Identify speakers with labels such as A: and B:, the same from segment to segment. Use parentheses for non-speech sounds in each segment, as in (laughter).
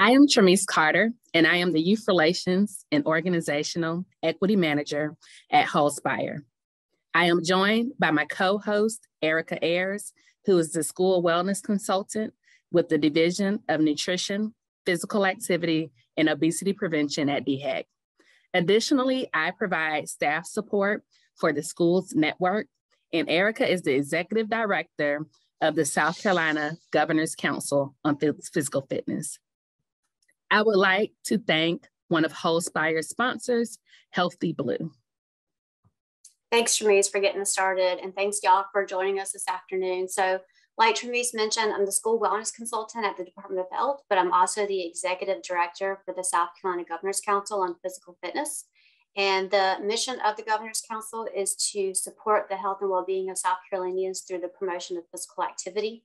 A: I am Tremise Carter, and I am the Youth Relations and Organizational Equity Manager at Wholespire. I am joined by my co-host, Erica Ayers, who is the School Wellness Consultant with the Division of Nutrition, Physical Activity, and Obesity Prevention at DHEC. Additionally, I provide staff support for the school's network, and Erica is the Executive Director of the South Carolina Governor's Council on Physical Fitness. I would like to thank one of Wholespire's sponsors, Healthy Blue.
B: Thanks, Tremise, for getting us started. And thanks, y'all, for joining us this afternoon. So, like Tremise mentioned, I'm the school wellness consultant at the Department of Health, but I'm also the executive director for the South Carolina Governor's Council on Physical Fitness. And the mission of the Governor's Council is to support the health and well-being of South Carolinians through the promotion of physical activity.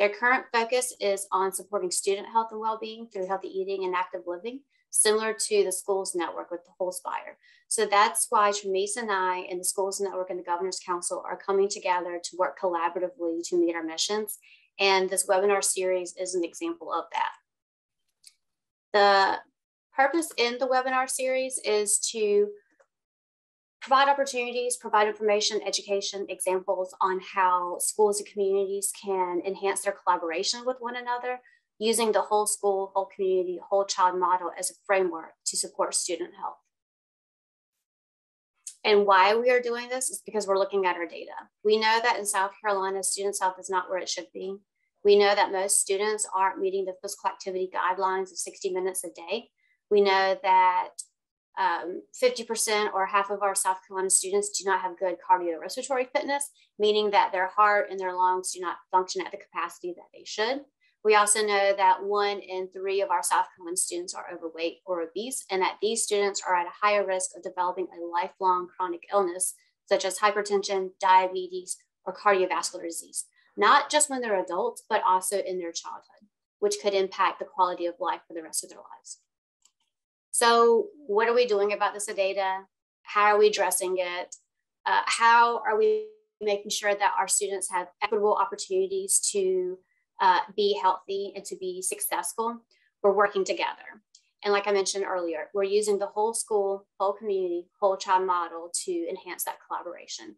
B: Their current focus is on supporting student health and well-being through healthy eating and active living, similar to the schools network with the Wholespire. So that's why Tremise and I and the schools network and the Governor's Council are coming together to work collaboratively to meet our missions. And this webinar series is an example of that. The purpose in the webinar series is to provide opportunities, provide information, education, examples on how schools and communities can enhance their collaboration with one another using the whole school, whole community, whole child model as a framework to support student health. And why we are doing this is because we're looking at our data. We know that in South Carolina, student health is not where it should be. We know that most students aren't meeting the physical activity guidelines of 60 minutes a day. We know that um, 50% or half of our South Carolina students do not have good cardiorespiratory fitness, meaning that their heart and their lungs do not function at the capacity that they should. We also know that one in three of our South Carolina students are overweight or obese, and that these students are at a higher risk of developing a lifelong chronic illness, such as hypertension, diabetes, or cardiovascular disease, not just when they're adults, but also in their childhood, which could impact the quality of life for the rest of their lives. So, what are we doing about this data? How are we addressing it? Uh, how are we making sure that our students have equitable opportunities to uh, be healthy and to be successful? We're working together. And like I mentioned earlier, we're using the whole school, whole community, whole child model to enhance that collaboration.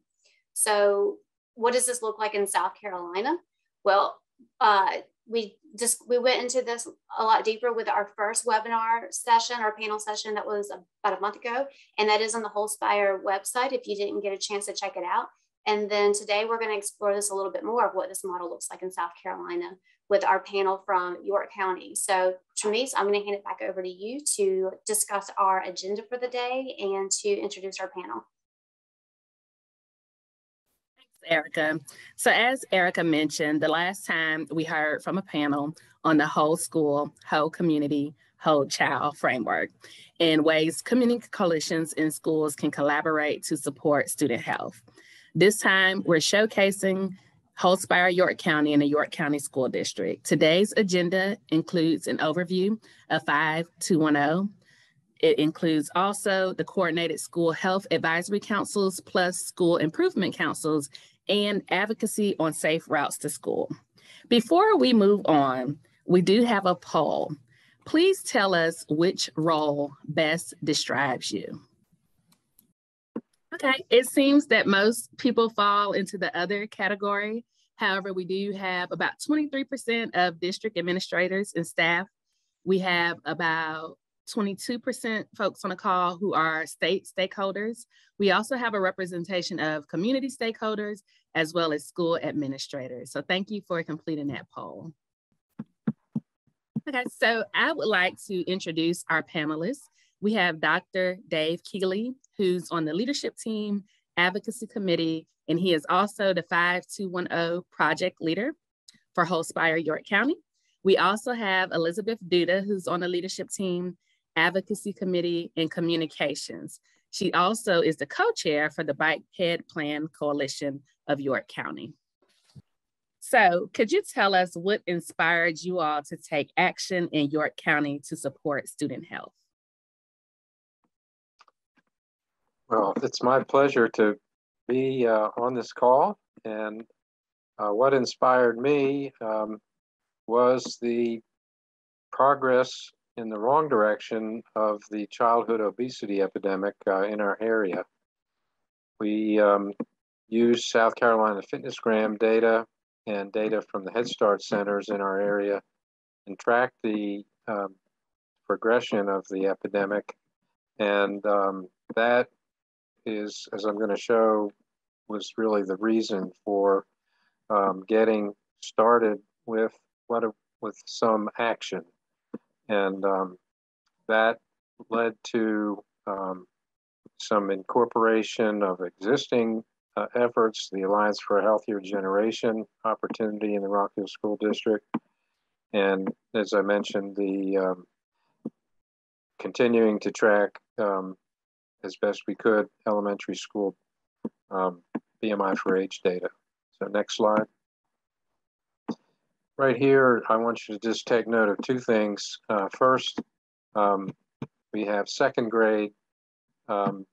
B: So, what does this look like in South Carolina? Well, uh, we just we went into this a lot deeper with our first webinar session our panel session that was about a month ago. And that is on the wholespire website if you didn't get a chance to check it out. And then today we're going to explore this a little bit more of what this model looks like in south carolina with our panel from york county. So Tremise, i'm going to hand it back over to you to discuss our agenda for the day and to introduce our panel
A: Erica. So as Erica mentioned, the last time we heard from a panel on the whole school, whole community, whole child framework and ways community coalitions in schools can collaborate to support student health. This time we're showcasing Wholespire York County and the York County School District. Today's agenda includes an overview of 5210. It includes also the coordinated school health advisory councils plus school improvement councils and advocacy on safe routes to school. Before we move on, we do have a poll. Please tell us which role best describes you. Okay, it seems that most people fall into the other category. However, we do have about 23% of district administrators and staff. We have about 22% folks on the call who are state stakeholders. We also have a representation of community stakeholders as well as school administrators. So thank you for completing that poll. Okay, so I would like to introduce our panelists. We have Dr. Dave Keeley, who's on the leadership team, advocacy committee, and he is also the 5210 project leader for Wholespire York County. We also have Elizabeth Duda, who's on the leadership team, advocacy committee, and communications. She also is the co-chair for the Bike Ped Plan Coalition of York County. So could you tell us what inspired you all to take action in York County to support student health?
C: Well, it's my pleasure to be uh, on this call. And uh, what inspired me um, was the progress in the wrong direction of the childhood obesity epidemic uh, in our area. We um, use South Carolina FitnessGram data and data from the Head Start centers in our area and track the um, progression of the epidemic. And um, that is, as I'm going to show, was really the reason for um, getting started with what a, with some action, and um, that led to um, some incorporation of existing uh, efforts, the Alliance for a Healthier Generation opportunity in the Rock Hill School District, and as I mentioned, the um, continuing to track um, as best we could elementary school um, BMI for age data. So next slide. Right here, I want you to just take note of two things. Uh, first, um, we have second grade, um,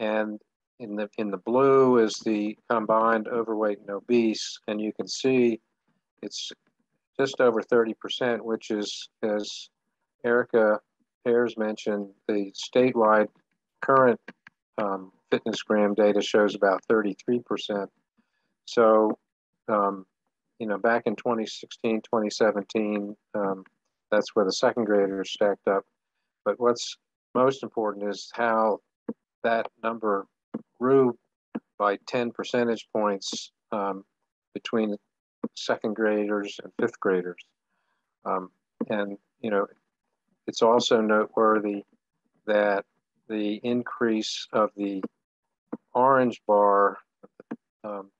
C: and in the in the blue is the combined overweight and obese, and you can see it's just over 30%, which is, as Erica Ayers mentioned, the statewide current um, FitnessGram data shows about 33%. So, um, you know, back in 2016, 2017, um, that's where the second graders stacked up. But what's most important is how that number grew by 10 percentage points um, between second graders and fifth graders. Um, and, you know, it's also noteworthy that the increase of the orange bar um,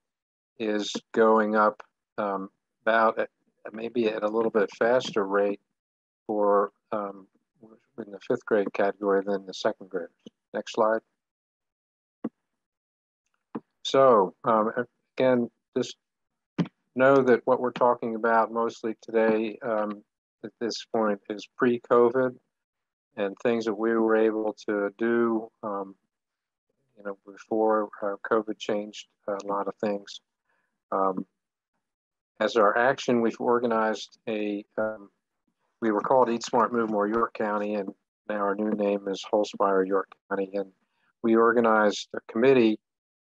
C: is going up um, about at, maybe at a little bit faster rate for um, in the fifth grade category than the second graders. Next slide. So um, again, just know that what we're talking about mostly today um, at this point is pre-COVID and things that we were able to do, um, you know, before uh, COVID changed a lot of things. As our action, we've organized a, um, we were called Eat Smart Move More York County, and now our new name is Wholespire York County. And we organized a committee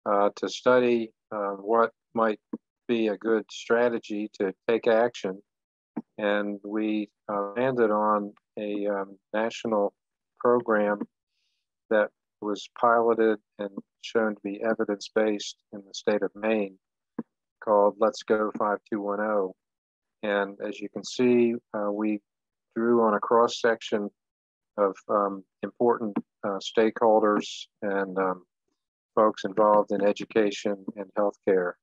C: uh, to study uh, what might be a good strategy to take action. And we uh, landed on a um, national program that was piloted and shown to be evidence based in the state of Maine called Let's Go 5210. And as you can see, uh, we drew on a cross section of um, important uh, stakeholders and um, folks involved in education and healthcare.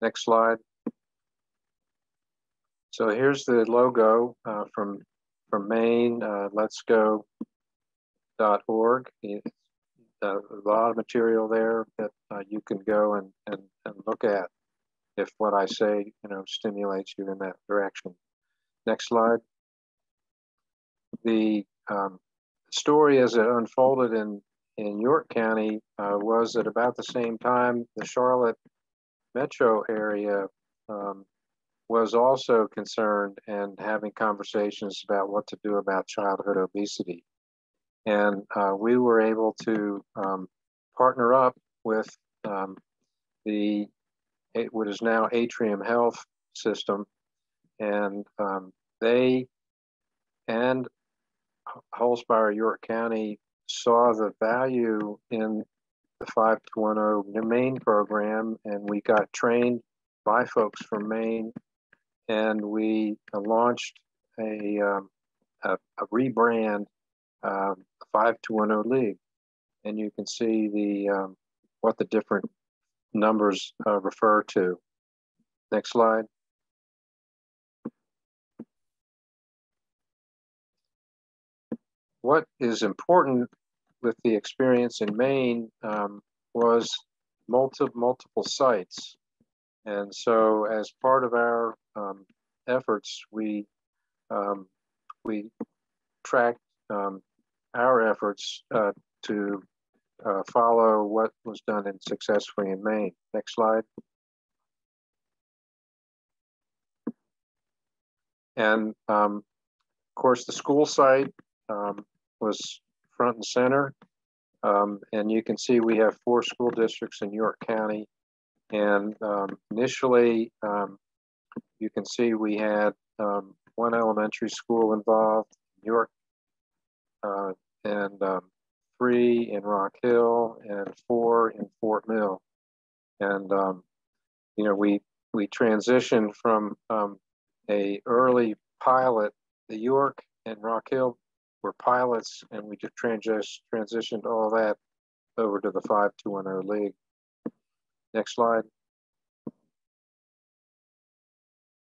C: Next slide. So here's the logo uh, from from Maine, uh, let's go dot org. Uh, a lot of material there that uh, you can go and, and, and look at if what I say, you know, stimulates you in that direction. Next slide. The um, story as it unfolded in, in York County uh, was at about the same time the Charlotte metro area um, was also concerned and having conversations about what to do about childhood obesity. And uh, we were able to um, partner up with um, the what is now Atrium Health system, and um, they and Wholespire York County saw the value in the 5210 Maine program, and we got trained by folks from Maine and we launched a, um, a, a, rebrand, um, 5210 League. And you can see the um, what the different numbers uh, refer to. Next slide. What is important with the experience in Maine um, was multiple multiple sites. And so as part of our um, efforts, we um, we tracked um, our efforts uh, to uh, follow what was done in successfully in Maine. Next slide. And um, course, the school site um, was front and center. Um, and you can see we have four school districts in York County. And um, initially, um, you can see we had um, one elementary school involved, York, uh, and um, three in Rock Hill, and four in Fort Mill. And you know, we we transitioned from a early pilot, the York and Rock Hill were pilots, and we just transi- transitioned all that over to the 5210 League. Next slide.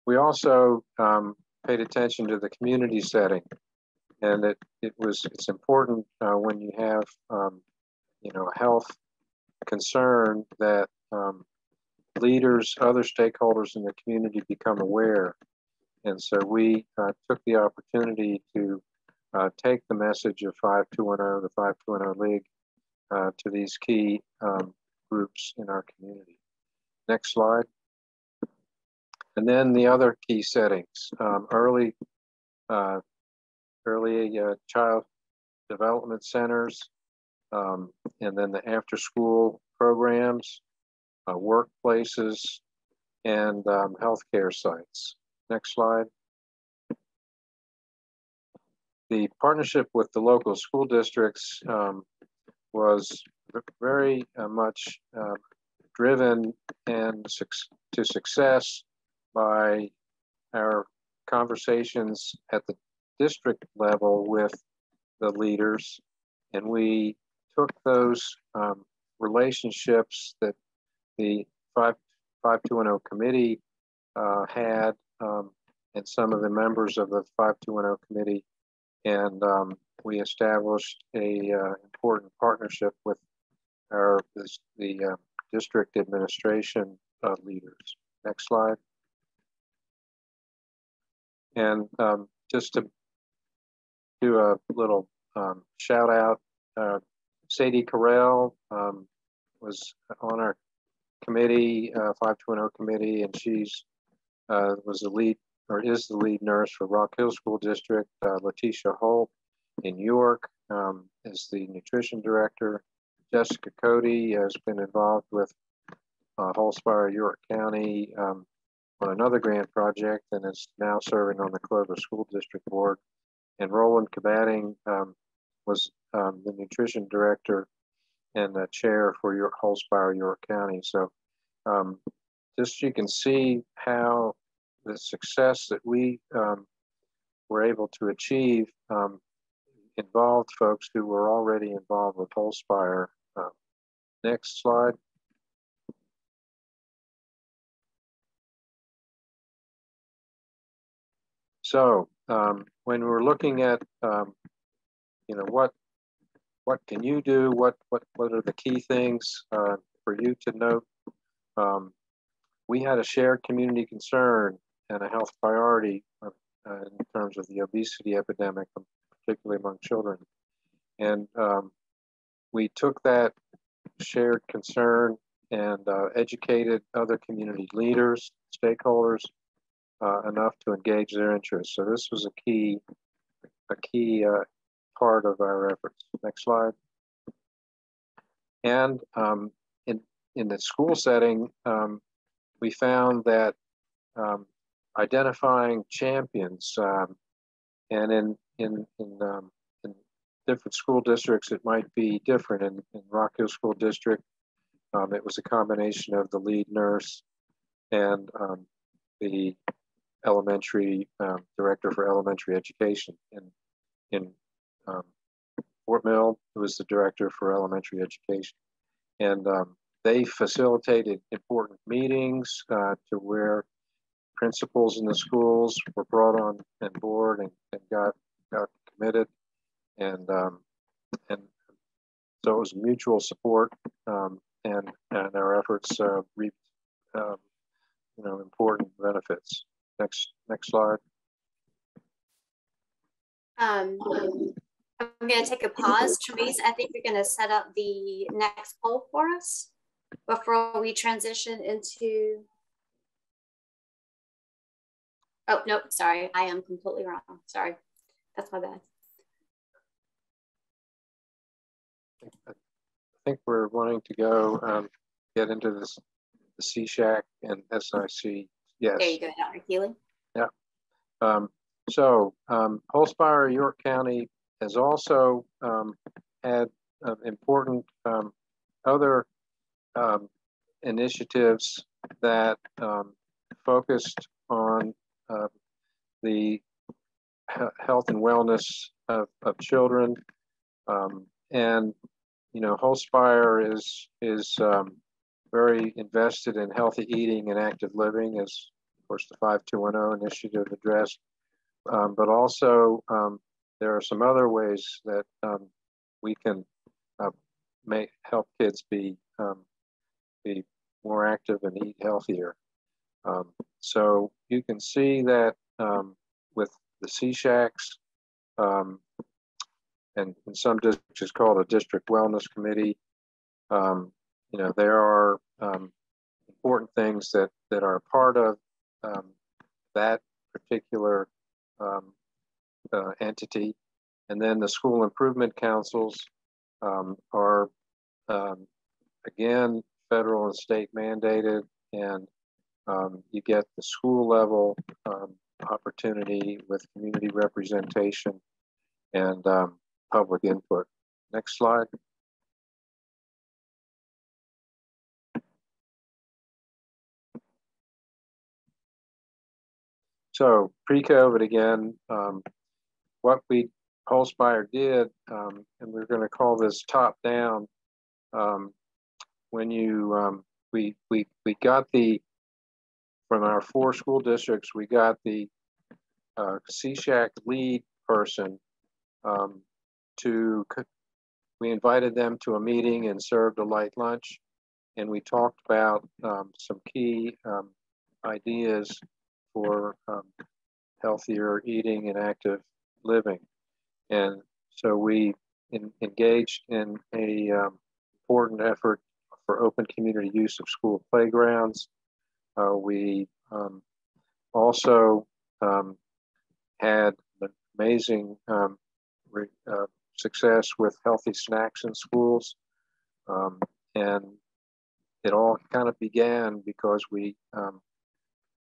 C: We also um, paid attention to the community setting, and it, it was it's important uh, when you have um, you know health concern that um, leaders, other stakeholders in the community become aware. And so we uh, took the opportunity to uh, take the message of 5210, the 5210 League, uh, to these key um, groups in our community. Next slide. And then the other key settings, um, early, uh, early uh, child development centers, um, and then the after school programs, uh, workplaces, and um, healthcare sites. Next slide the partnership with the local school districts um, was very uh, much uh, driven and su to success by our conversations at the district level with the leaders. And we took those um, relationships that the 5, 5210 committee uh, had um, and some of the members of the 5210 committee and um, we established a uh, important partnership with our this, the uh, district administration uh, leaders. Next slide. And um, just to do a little um, shout out, uh, Sadie Carell um, was on our committee, uh, 5210 committee, and she's uh, was the lead or is the lead nurse for Rock Hill School District. Uh, Letitia Holt in York um, is the nutrition director. Jessica Cody has been involved with uh, Wholespire, York County um, on another grant project and is now serving on the Clover School District Board. And Roland Kabatting um, was um, the nutrition director and the chair for York Wholespire, York County. So um, just you can see how the success that we um, were able to achieve um, involved folks who were already involved with Wholespire. Uh, next slide. So um, when we're looking at, um, you know, what what can you do? What what what are the key things uh, for you to note? Um, we had a shared community concern and a health priority uh, in terms of the obesity epidemic, particularly among children. And um, we took that shared concern and uh, educated other community leaders, stakeholders, uh, enough to engage their interests. So this was a key, a key uh, part of our efforts. Next slide. And um, in in the school setting, um, we found that um, identifying champions. Um, and in in in, um, in, different school districts, it might be different. In, in Rock Hill School District, um, it was a combination of the lead nurse and the elementary um, director for elementary education. In in um, Fort Mill, it was the director for elementary education, and they facilitated important meetings uh, to where principals in the schools were brought on and board and, and got got committed, and um, and so it was mutual support, um, and and our efforts uh, reaped um, you know important benefits. Next next slide.
B: Um, I'm going to take a pause. Tremise, I think you're going to set up the next poll for us before we transition into Oh, nope, sorry. I am completely wrong. Sorry. That's my bad.
C: I think we're wanting to go um, get into this the CSHAC and SIC. Yes.
B: There you go, Dr. Keeley.
C: Yeah. Um, so um, Wholespire, York County has also um, had uh, important um, other um, initiatives that um, focused on uh, the health and wellness of, of children. Um, and, you know, Wholespire is, is um, very invested in healthy eating and active living, as, of course, the 5210 initiative addressed. Um, but also, um, there are some other ways that um, we can uh, make, help kids be, um, be more active and eat healthier. Um, so you can see that um, with the CSHACs, um, and in some districts it's called a district wellness committee. Um, you know, there are um, important things that, that are part of um, that particular uh, entity. And then the school improvement councils are, again, federal and state mandated, and um, you get the school level um, opportunity with community representation and um, public input. Next slide. So pre-COVID again, um, what we Wholespire did, um, and we're going to call this top down. Um, when you um, we we we got the from our four school districts, we got the uh, CSHAC lead person um, to, we invited them to a meeting and served a light lunch. And we talked about um, some key um, ideas for um, healthier eating and active living. And so we in, engaged in a um, important effort for open community use of school playgrounds, uh, we um, also um, had amazing um, re, uh, success with healthy snacks in schools. Um, and it all kind of began because we um,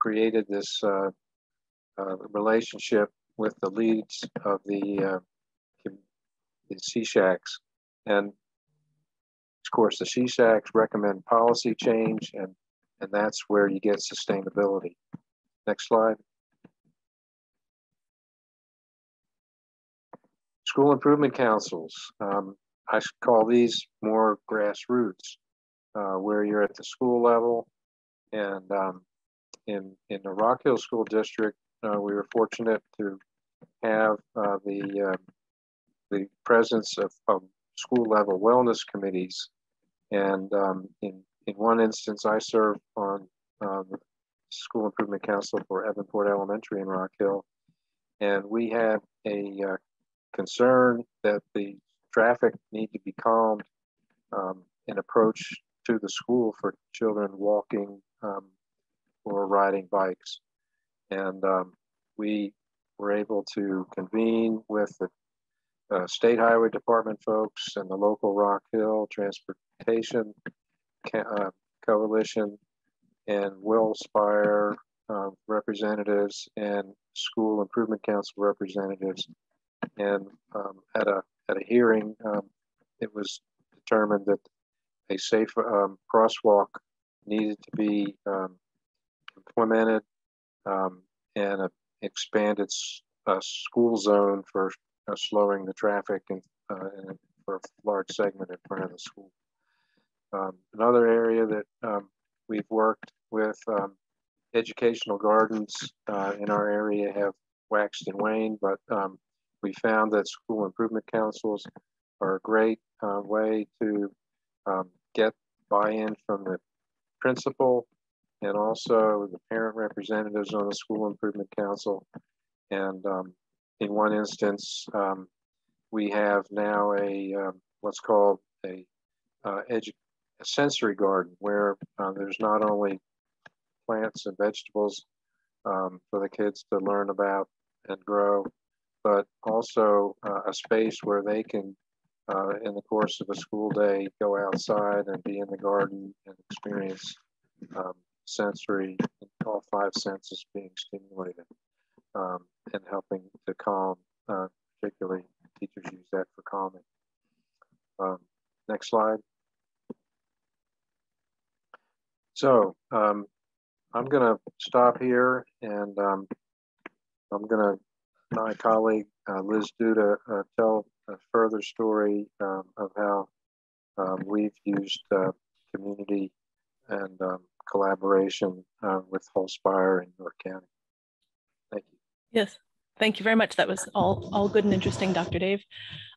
C: created this uh, uh, relationship with the leads of the, uh, the CSHACs. And of course, the CSHACs recommend policy change and and that's where you get sustainability. Next slide. School improvement councils. Um, I call these more grassroots, uh, where you're at the school level. And um, in, in the Rock Hill School District, uh, we were fortunate to have uh, the, uh, the presence of, of, school level wellness committees. And um, in in one instance, I served on the School Improvement Council for Ebinport Elementary in Rock Hill, and we had a uh, concern that the traffic need to be calmed um, in approach to the school for children walking um, or riding bikes. And um, we were able to convene with the uh, State Highway Department folks and the local Rock Hill Transportation uh, Coalition and Wholespire uh, representatives and School Improvement Council representatives. And um, at a at a hearing, um, it was determined that a safe um, crosswalk needed to be um, implemented um, and an expanded uh, school zone for uh, slowing the traffic and, uh, and for a large segment in front of the school. Um, another area that um, we've worked with um, educational gardens uh, in our area have waxed and waned, but um, we found that school improvement councils are a great uh, way to um, get buy-in from the principal and also the parent representatives on the school improvement council. And um, in one instance, we have now a what's called a uh, a sensory garden where uh, there's not only plants and vegetables um, for the kids to learn about and grow, but also also uh, a space where they can, uh, in the course of a school day, go outside and be in the garden and experience um, sensory, all five senses being stimulated um, and helping to calm, uh, particularly teachers use that for calming. Um, next slide. So um, I'm going to stop here and um, I'm going to, my colleague uh, Liz Duda, uh, tell a further story um, of how um, we've used uh, community and um, collaboration uh, with Wholespire in York County. Thank you.
D: Yes. Thank you very much. That was all all good and interesting, Dr. Dave.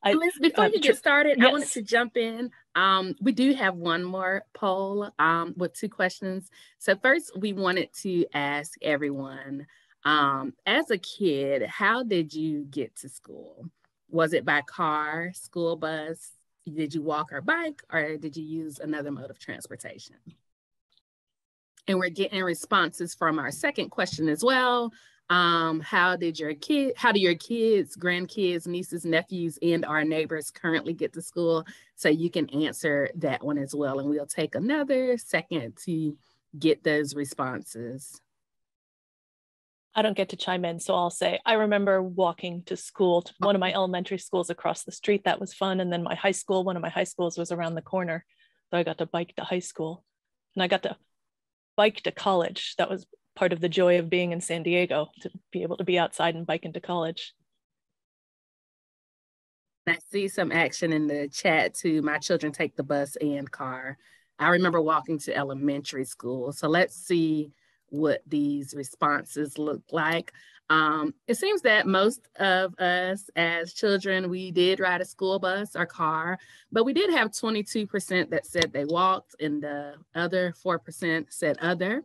A: I, Liz, before uh, you get started, yes. I wanted to jump in. Um, we do have one more poll um, with two questions. So first, we wanted to ask everyone, um, as a kid, how did you get to school? Was it by car, school bus? Did you walk or bike, or did you use another mode of transportation? And we're getting responses from our second question as well. Um, how did your kid, how do your kids, grandkids, nieces, nephews, and our neighbors currently get to school? So you can answer that one as well. And we'll take another second to get those responses.
D: I don't get to chime in, so I'll say I remember walking to school to one of my elementary schools across the street. That was fun. And then my high school, one of my high schools was around the corner. So I got to bike to high school. And I got to bike to college. That was part of the joy of being in San Diego to be able to be outside and bike into college.
A: I see some action in the chat too. My children take the bus and car. I remember walking to elementary school. So let's see what these responses look like. Um, it seems that most of us as children, we did ride a school bus or car, but we did have 22% that said they walked and the other 4% said other.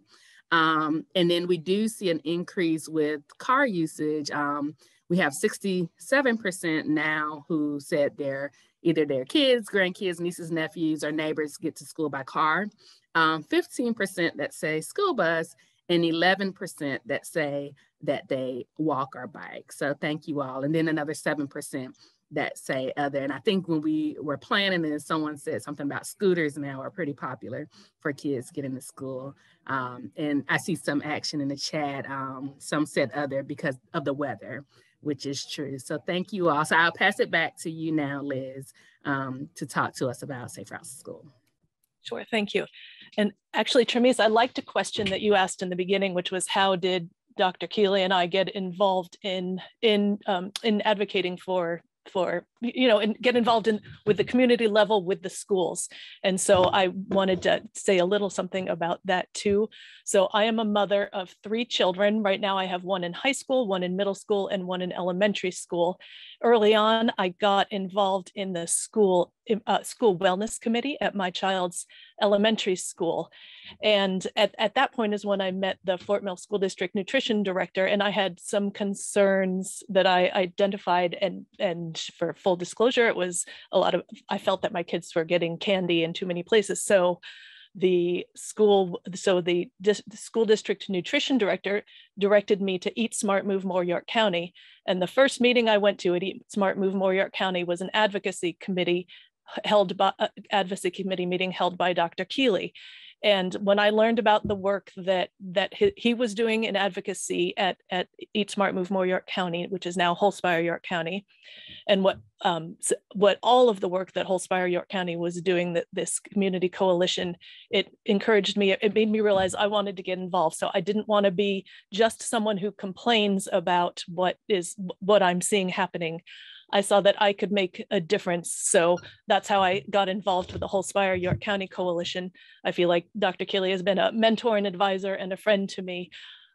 A: Um, and then we do see an increase with car usage. Um, we have 67% now who said their either their kids, grandkids, nieces, nephews, or neighbors get to school by car. Um, 15% that say school bus, and 11% that say that they walk or bike. So thank you all. And then another 7% that say other. And I think when we were planning and someone said something about scooters now are pretty popular for kids getting to school. Um, and I see some action in the chat. Um, some said other because of the weather, which is true. So thank you all. So I'll pass it back to you now, Liz, um, to talk to us about Safe Routes to School.
D: Sure, thank you. And actually, Tremise, I liked a question that you asked in the beginning, which was how did Dr. Keeley and I get involved in in um, in advocating for for you know and get involved in with the community level with the schools and so i wanted to say a little something about that too so i am a mother of three children right now i have one in high school one in middle school and one in elementary school early on i got involved in the school uh, school wellness committee at my child's elementary school. And at, at that point is when I met the Fort Mill School District nutrition director, and I had some concerns that I identified. And, and for full disclosure, it was a lot of, I felt that my kids were getting candy in too many places. So the school so the, the, school district nutrition director directed me to eat smart move more york county and the first meeting i went to at eat smart move more york county was an advocacy committee held by uh, advocacy committee meeting held by Dr. Keeley. And when I learned about the work that that he, he, was doing in advocacy at, at Eat Smart Move More York County, which is now Wholespire York County, and what um, what all of the work that Wholespire York County was doing, that this community coalition, it encouraged me. It made me realize I wanted to get involved. So I didn't want to be just someone who complains about what is what I'm seeing happening. I saw that I could make a difference. So that's how I got involved with the Wholespire York County Coalition. I feel like Dr. Keeley has been a mentor and advisor and a friend to me.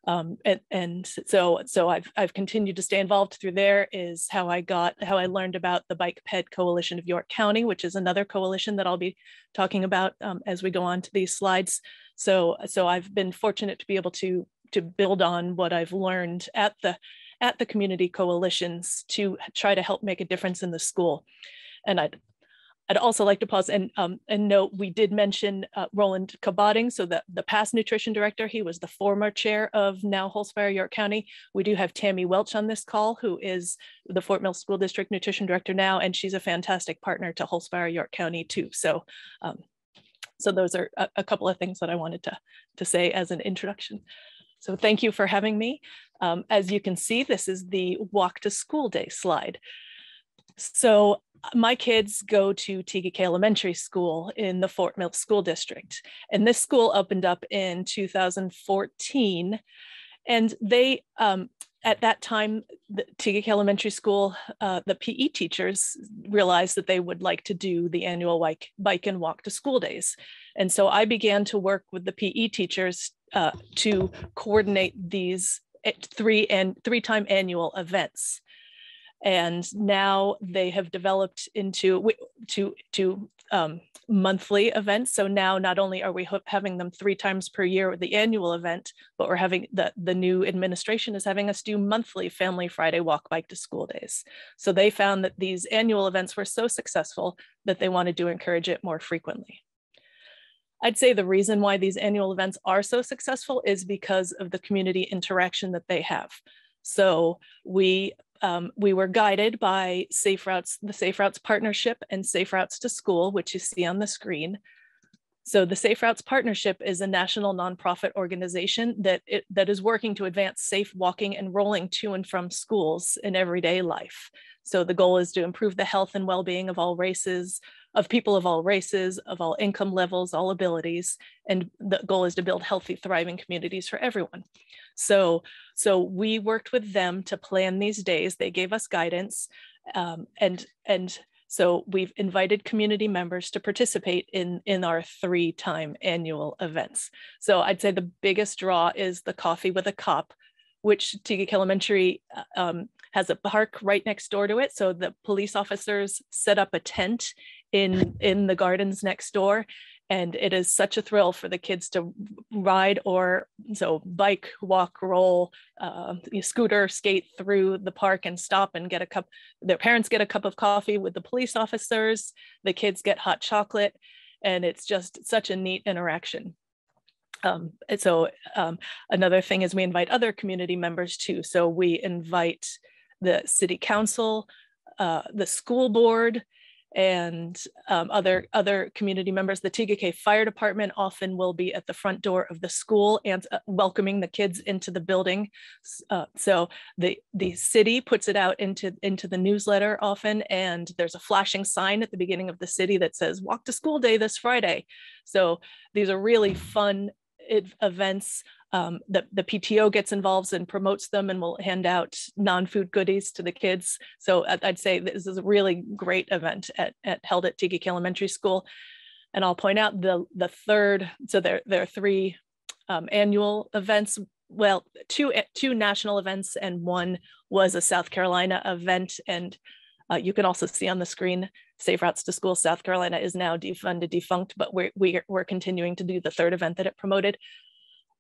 D: Um, and, and so so I've, I've continued to stay involved through there is how I got how I learned about the Bike Ped Coalition of York County, which is another coalition that I'll be talking about um, as we go on to these slides. So so I've been fortunate to be able to to build on what I've learned at the at the community coalitions to try to help make a difference in the school. And I'd I'd also like to pause and um, and note we did mention uh, Roland Kabotting, so the, the past nutrition director, he was the former chair of now Wholespire York County. We do have Tammy Welch on this call, who is the Fort Mill School District nutrition director now, and she's a fantastic partner to Wholespire York County too. So, um, so those are a, a, couple of things that I wanted to, to say as an introduction. So thank you for having me. Um, as you can see, this is the walk to school day slide. So my kids go to Tega Cay Elementary School in the Fort Mill School District. And this school opened up in 2014. And they, um, at that time, the Tega Cay Elementary School, uh, the PE teachers realized that they would like to do the annual bike, bike and walk to school days. And so I began to work with the PE teachers uh, to coordinate these three and three time annual events and now they have developed into to to um, monthly events. So now not only are we having them three times per year with the annual event, but we're having the the new administration is having us do monthly Family Friday Walk Bike to School days. So they found that these annual events were so successful that they wanted to encourage it more frequently. I'd say the reason why these annual events are so successful is because of the community interaction that they have. So we um, we were guided by Safe Routes, the Safe Routes Partnership and Safe Routes to School, which you see on the screen. So the Safe Routes Partnership is a national nonprofit organization that, it, that is working to advance safe walking and rolling to and from schools in everyday life. So the goal is to improve the health and well-being of all races, of people of all races, of all income levels, all abilities, and the goal is to build healthy, thriving communities for everyone. So, so we worked with them to plan these days. They gave us guidance, um, and and so we've invited community members to participate in in our three-time annual events. So I'd say the biggest draw is the coffee with a cop, which Tega Cay Elementary uh, um, has a park right next door to it. So the police officers set up a tent in in the gardens next door. And it is such a thrill for the kids to ride or so bike walk roll uh, scooter skate through the park and stop and get a cup their parents get a cup of coffee with the police officers. The kids get hot chocolate. And it's just such a neat interaction. Um, and so um, another thing is we invite other community members too. So we invite the city council uh, the school board and um, other other community members. The Tega Cay Fire Department often will be at the front door of the school and uh, welcoming the kids into the building. Uh, so the the city puts it out into into the newsletter often, and there's a flashing sign at the beginning of the city that says "Walk to School Day this Friday." So these are really fun events um, the, the PTO gets involved and promotes them and will hand out non-food goodies to the kids. So I'd say this is a really great event at, at held at Tega Cay Elementary School. And I'll point out the, the third, so there, there are three um, annual events, well, two, two national events and one was a South Carolina event. And uh, you can also see on the screen, Safe Routes to School South Carolina is now defunded, defunct, but we're, we're, we're continuing to do the third event that it promoted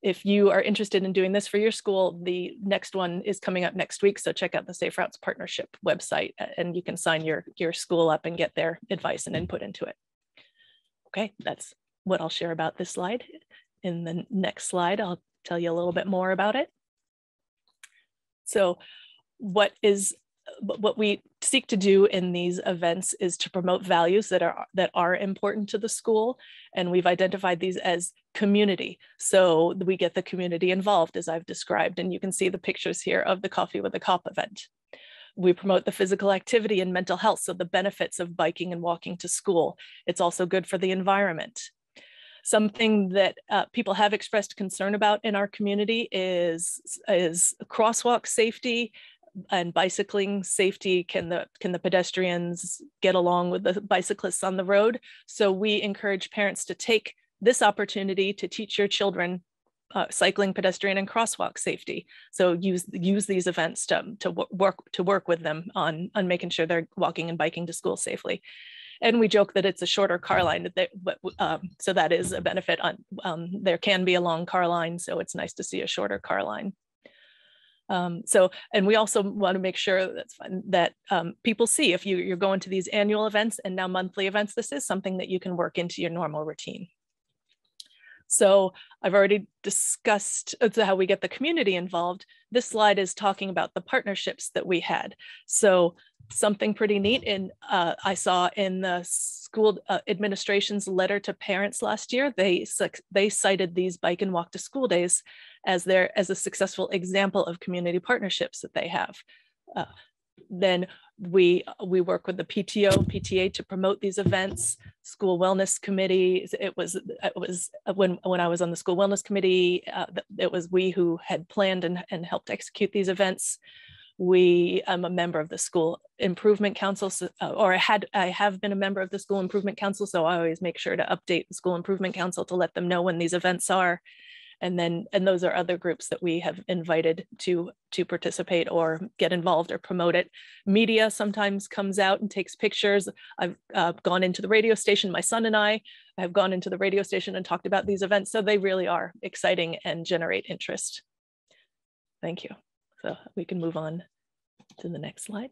D: if you are interested in doing this for your school, the next one is coming up next week. So check out the Safe Routes Partnership website and you can sign your, your school up and get their advice and input into it. Okay, that's what I'll share about this slide. In the next slide, I'll tell you a little bit more about it. So what is what we seek to do in these events is to promote values that are that are important to the school. And we've identified these as community. So we get the community involved as i've described and you can see the pictures here of the coffee with a cop event. We promote the physical activity and mental health so the benefits of biking and walking to school. It's also good for the environment. Something that uh, people have expressed concern about in our community is is crosswalk safety and bicycling safety can the can the pedestrians get along with the bicyclists on the road? So we encourage parents to take this opportunity to teach your children uh, cycling pedestrian and crosswalk safety. So use use these events to, to work to work with them on on making sure they're walking and biking to school safely. And we joke that it's a shorter car line that, but, um, so that is a benefit on um, there can be a long car line so it's nice to see a shorter car line Um, so, and we also want to make sure that's fun, that um, people see if you, you're going to these annual events and now monthly events, this is something that you can work into your normal routine. So I've already discussed how we get the community involved. This slide is talking about the partnerships that we had. So something pretty neat in uh, I saw in the school uh, administration's letter to parents last year, they, they cited these bike and walk to school days as their as a successful example of community partnerships that they have. Uh, then we we work with the PTO PTA to promote these events school wellness committee it was it was when when I was on the school wellness committee uh, it was we who had planned and, and helped execute these events we I'm a member of the school improvement council so, uh, or I had I have been a member of the school improvement council so I always make sure to update the school improvement council to let them know when these events are. And then and those are other groups that we have invited to to participate or get involved or promote it. Media sometimes comes out and takes pictures. I've uh, gone into the radio station my son and i have gone into the radio station and talked about these events so they really are exciting and generate interest. Thank you so we can move on to the next slide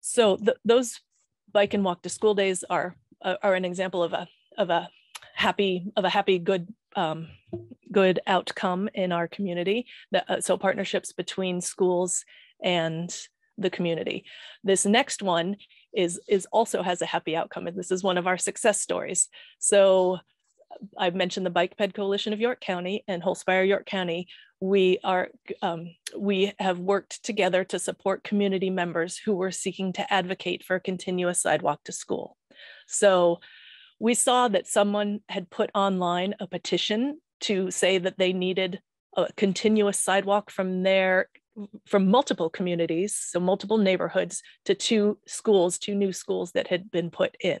D: so those bike and walk to school days are are an example of a of a happy of a happy good um, good outcome in our community. Uh, so partnerships between schools and the community. This next one is, is also has a happy outcome. And this is one of our success stories. So I've mentioned the Bike Ped Coalition of York County and Wholespire York County. We are um, we have worked together to support community members who were seeking to advocate for a continuous sidewalk to school. So we saw that someone had put online a petition to say that they needed a continuous sidewalk from their from multiple communities, so multiple neighborhoods to two schools, two new schools that had been put in.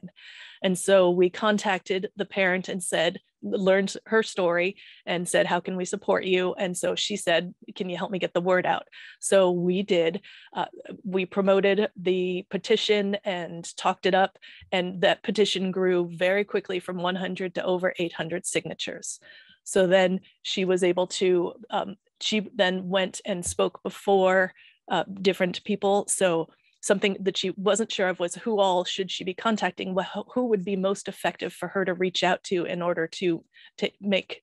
D: And so we contacted the parent and said, learned her story and said, How can we support you? And so she said, Can you help me get the word out? So we did. Uh, we promoted the petition and talked it up, and that petition grew very quickly from 100 to over 800 signatures. So then she was able to, um, she then went and spoke before uh, different people. So something that she wasn't sure of was who all should she be contacting who would be most effective for her to reach out to in order to, to make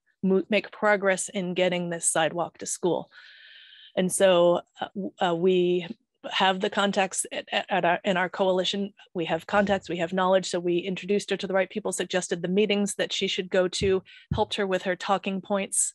D: make progress in getting this sidewalk to school. And so uh, uh, we have the contacts at, at our, in our coalition. We have contacts we have knowledge so we introduced her to the right people suggested the meetings that she should go to helped her with her talking points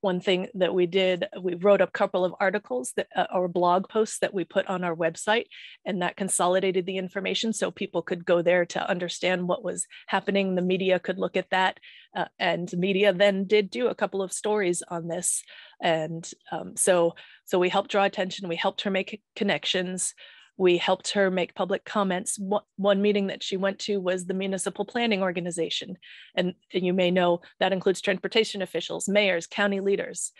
D: one thing that we did, we wrote a couple of articles that, uh, or blog posts that we put on our website, and that consolidated the information so people could go there to understand what was happening. The media could look at that, uh, and media then did do a couple of stories on this. And um, so, so we helped draw attention. We helped her make connections. We helped her make public comments. One meeting that she went to was the Municipal Planning Organization. And, you may know that includes transportation officials, mayors, county leaders.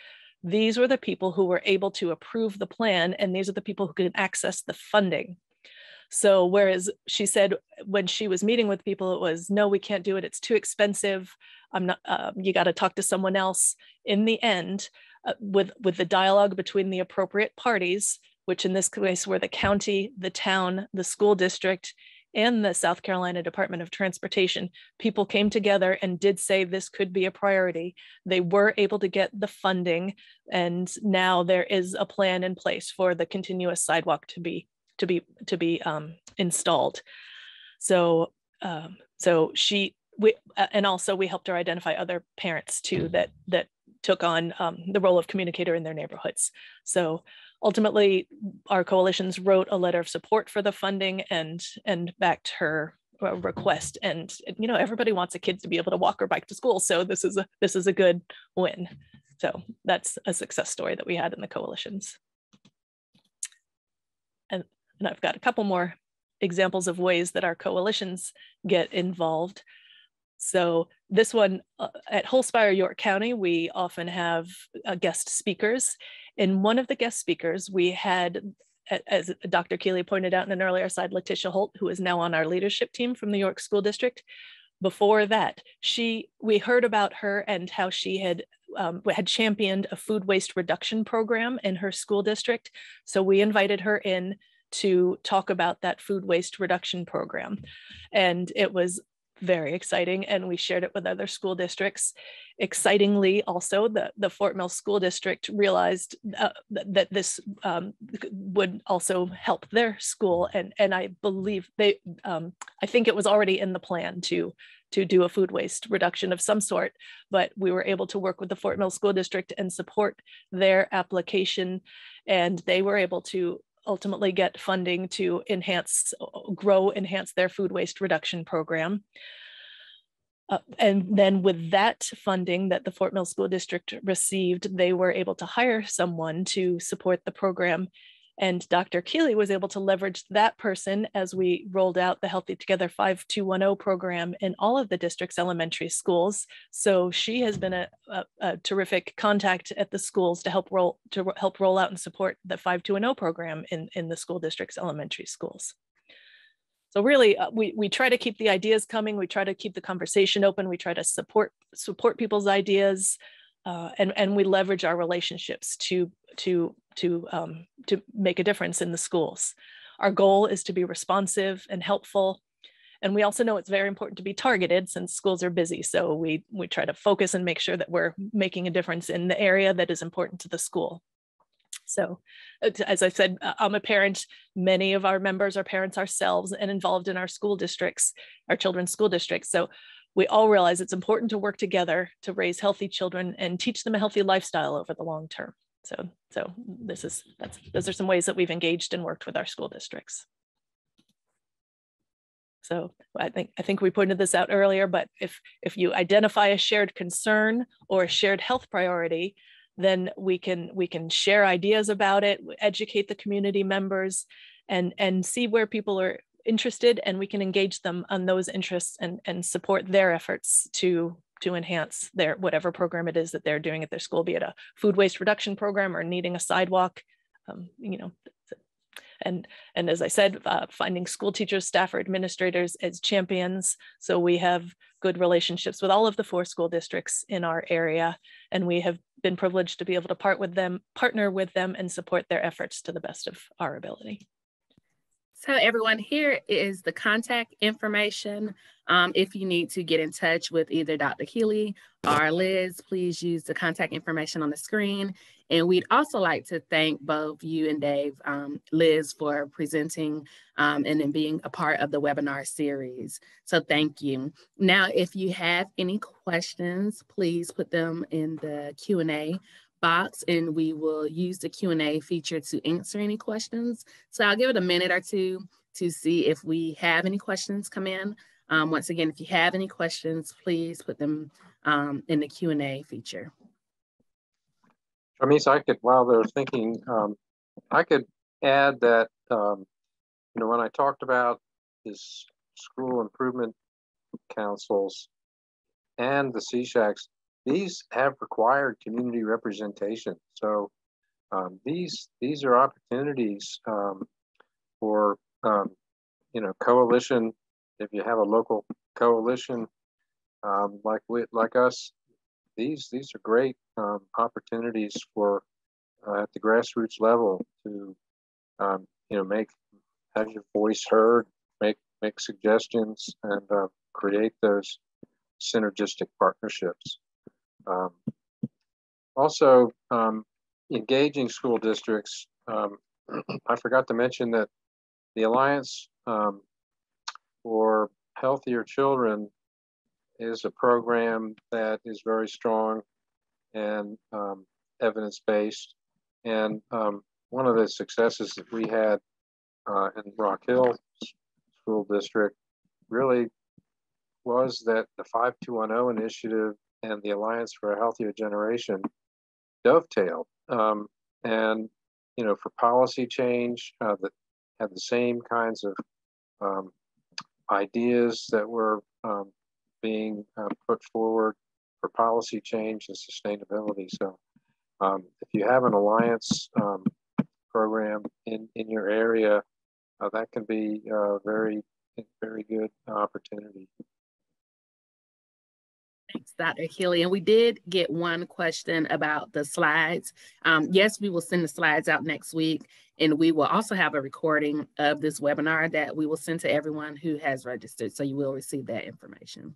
D: These were the people who were able to approve the plan, and these are the people who could access the funding. So, whereas she said when she was meeting with people, it was no, we can't do it. It's too expensive. I'm not. Uh, you got to talk to someone else. In the end, uh, with with the dialogue between the appropriate parties, which in this case were the county, the town, the school district, and the South Carolina Department of Transportation, people came together and did say this could be a priority. They were able to get the funding, and now there is a plan in place for the continuous sidewalk to be to be to be um, installed. So um, so she we uh, and also we helped her identify other parents too that that took on um, the role of communicator in their neighborhoods. So ultimately our coalitions wrote a letter of support for the funding and and backed her uh, request. And you know everybody wants a kid to be able to walk or bike to school so this is a this is a good win. So that's a success story that we had in the coalitions. And, and i've got a couple more examples of ways that our coalitions get involved. So this one uh, at Wholespire, York County, we often have uh, guest speakers in one of the guest speakers, we had, as Dr. Keeley pointed out in an earlier slide, Letitia Holt, who is now on our leadership team from the York School District. Before that, she we heard about her and how she had um, had championed a food waste reduction program in her school district. So we invited her in to talk about that food waste reduction program. And it was very exciting and we shared it with other school districts. Excitingly also the, the fort mill school district realized uh, that this um, would also help their school and and i believe they um, i think it was already in the plan to to do a food waste reduction of some sort but we were able to work with the fort mill school district and support their application and they were able to ultimately get funding to enhance, grow, enhance their food waste reduction program. Uh, and then with that funding that the Fort Mill School District received, they were able to hire someone to support the program and Dr. Keeley was able to leverage that person as we rolled out the Healthy Together 5210 program in all of the district's elementary schools. So she has been a, a, a terrific contact at the schools to help roll to help roll out and support the 5210 program in, in the school district's elementary schools. So really, uh, we, we try to keep the ideas coming. We try to keep the conversation open. We try to support support people's ideas, uh, and and we leverage our relationships to to to um, to make a difference in the schools. Our goal is to be responsive and helpful. And we also know it's very important to be targeted since schools are busy. So we, we try to focus and make sure that we're making a difference in the area that is important to the school. So as I said, uh, I'm a parent. Many of our members are parents ourselves and involved in our school districts, our children's school districts. So we all realize it's important to work together to raise healthy children and teach them a healthy lifestyle over the long term. So, so this is, that's, those are some ways that we've engaged and worked with our school districts. So I think I think we pointed this out earlier, but if if you identify a shared concern or a shared health priority, then we can we can share ideas about it, educate the community members, and and see where people are interested, and we can engage them on those interests and and support their efforts to to enhance their whatever program it is that they're doing at their school, be it a food waste reduction program or needing a sidewalk, um, you know. And, and as I said, uh, finding school teachers, staff, or administrators as champions. So we have good relationships with all of the four school districts in our area, and we have been privileged to be able to part with them, partner with them, and support their efforts to the best of our ability.
A: So everyone, here is the contact information. Um, if you need to get in touch with either Dr. Keeley or Liz, please use the contact information on the screen. And we'd also like to thank both you and Dave, um, Liz, for presenting um, and then being a part of the webinar series. So thank you. Now, if you have any questions, please put them in the Q&A box and we will use the Q&A feature to answer any questions. So I'll give it a minute or two to see if we have any questions come in. Um, once again, if you have any questions, please put them um, in the Q&A feature.
C: Tremise, I could, while they're thinking, um, I could add that, um, you know, when I talked about this school improvement councils and the CSHACs, these have required community representation. So um, these these are opportunities um, for um, you know coalition. If you have a local coalition um, like we, like us, these these are great um, opportunities for uh, at the grassroots level to um, you know make have your voice heard, make make suggestions, and uh, create those synergistic partnerships. Um, also, um, engaging school districts. Um, (clears throat) I forgot to mention that the Alliance um, for Healthier Children is a program that is very strong and um, evidence-based. And one of the successes that we had uh, in Rock Hill School District really was that the 5210 initiative and the Alliance for a Healthier Generation dovetailed. Um, and, you know, for policy change uh, that had the same kinds of um, ideas that were um, being uh, put forward for policy change and sustainability. So um, if you have an alliance um, program in, in your area, uh, that can be a very, very good opportunity.
A: Thanks, Dr. Keeley. And we did get one question about the slides. Um, yes, we will send the slides out next week, and we will also have a recording of this webinar that we will send to everyone who has registered. So you will receive that information.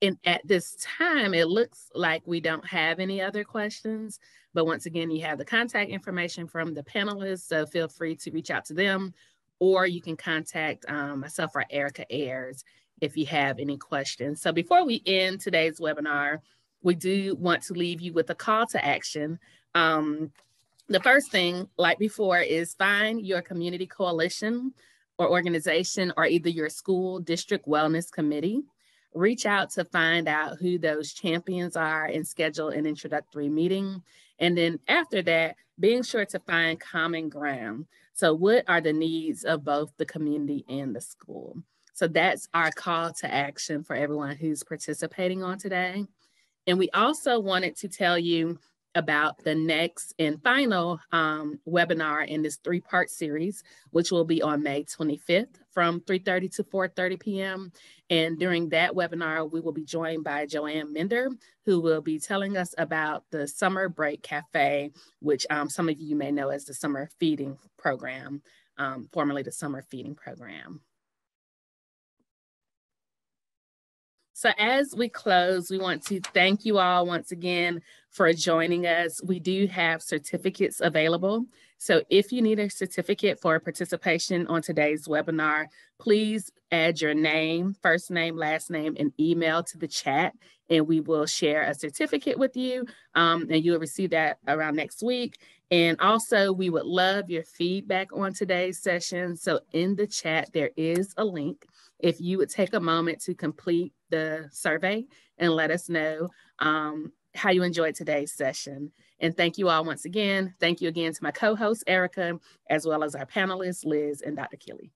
A: And at this time, it looks like we don't have any other questions. But once again, you have the contact information from the panelists, so feel free to reach out to them, or you can contact um, myself or Erica Ayers if you have any questions. So before we end today's webinar, we do want to leave you with a call to action. Um, the first thing, like before, is find your community coalition or organization or either your school district wellness committee. Reach out to find out who those champions are and schedule an introductory meeting. And then after that, being sure to find common ground. So what are the needs of both the community and the school? So that's our call to action for everyone who's participating on today. And we also wanted to tell you about the next and final um, webinar in this three-part series, which will be on May 25th from 3.30 to 4.30 p.m. And during that webinar, we will be joined by Joanne Mender, who will be telling us about the Summer Break Cafe, which um, some of you may know as the Summer Feeding Program, um, formerly the Summer Feeding Program. So as we close, we want to thank you all once again for joining us. We do have certificates available. So if you need a certificate for participation on today's webinar, please add your name, first name, last name, and email to the chat, and we will share a certificate with you, um, and you'll receive that around next week. And also, we would love your feedback on today's session. So in the chat, there is a link. If you would take a moment to complete the survey and let us know um, how you enjoyed today's session. And thank you all once again. Thank you again to my co-host, Erica, as well as our panelists, Liz and Dr. Keeley.